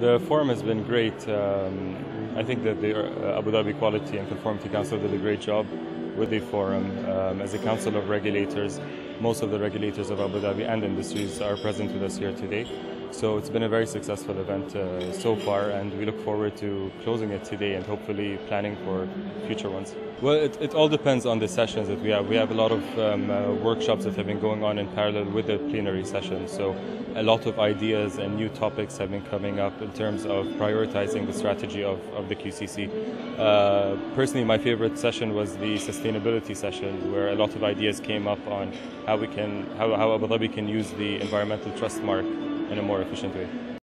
The forum has been great. Um, I think that the uh, Abu Dhabi Quality and Conformity Council did a great job with the forum. Um, as a council of regulators, most of the regulators of Abu Dhabi and industries are present with us here today. So it's been a very successful event uh, so far, and we look forward to closing it today and hopefully planning for future ones. Well, it, it all depends on the sessions that we have. We have a lot of um, uh, workshops that have been going on in parallel with the plenary session. So a lot of ideas and new topics have been coming up in terms of prioritizing the strategy of, of the QCC. Uh, personally, my favorite session was the sustainability session, where a lot of ideas came up on how we can, how, how Abu Dhabi can use the environmental trust mark in a more efficient way.